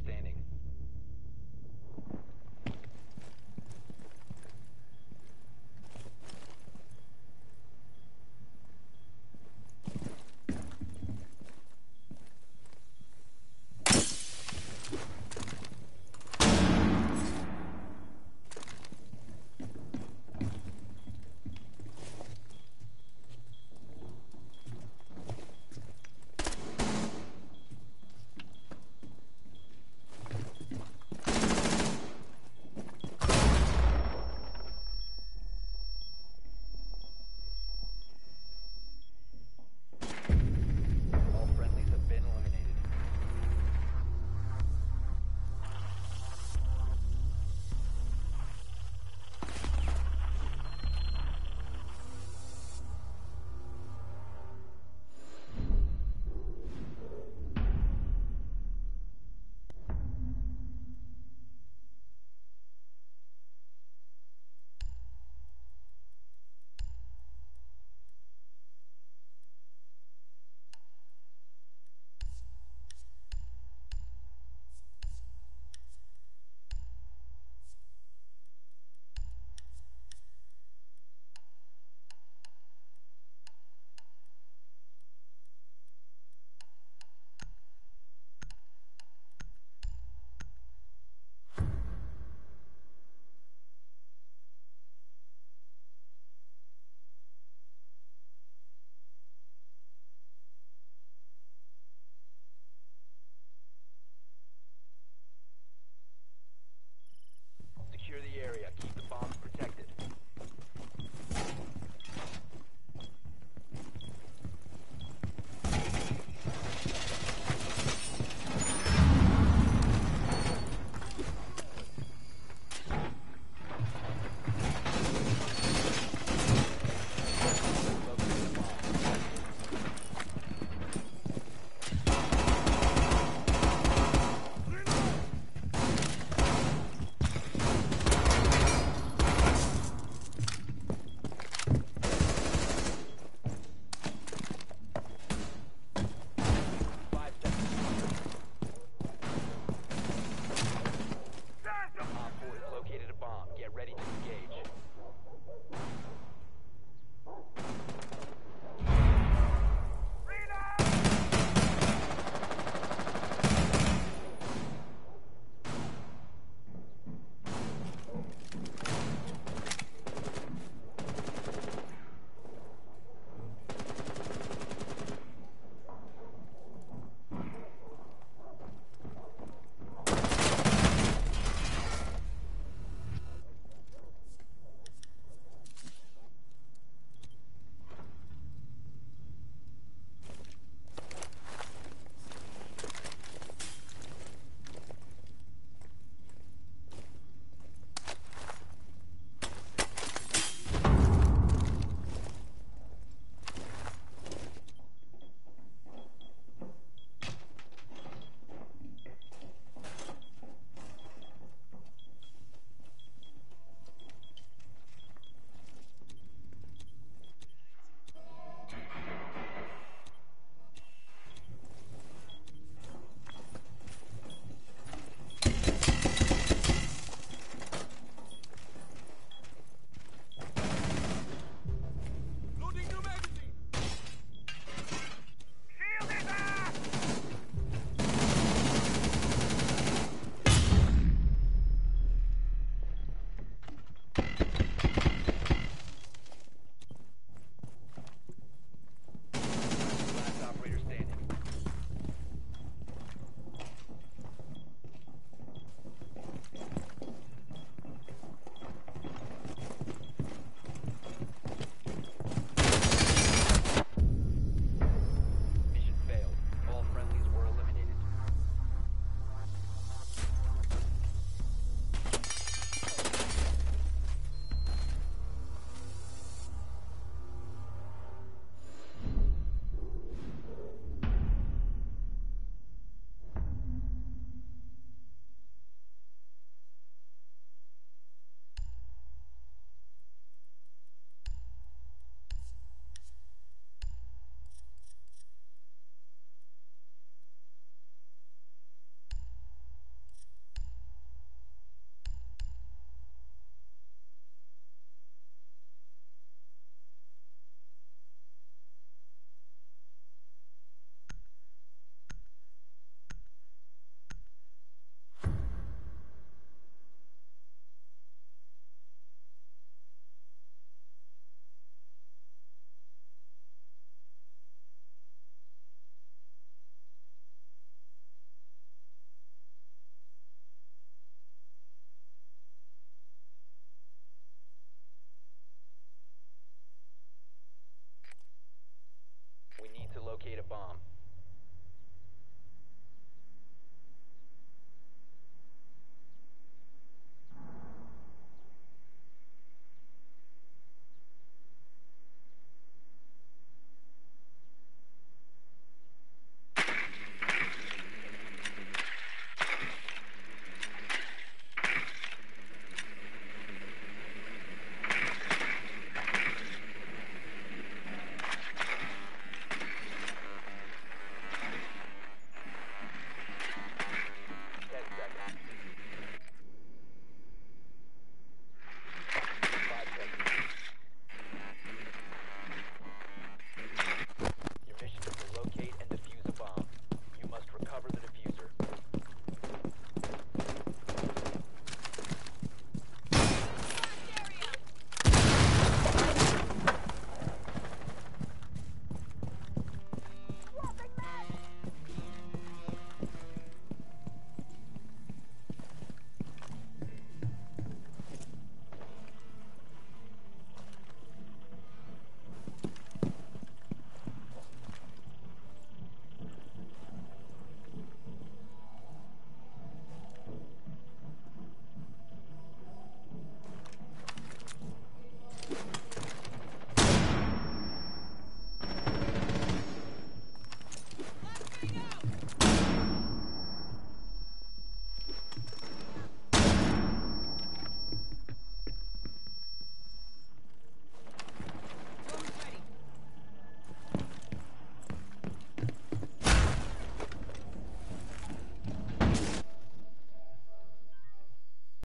operator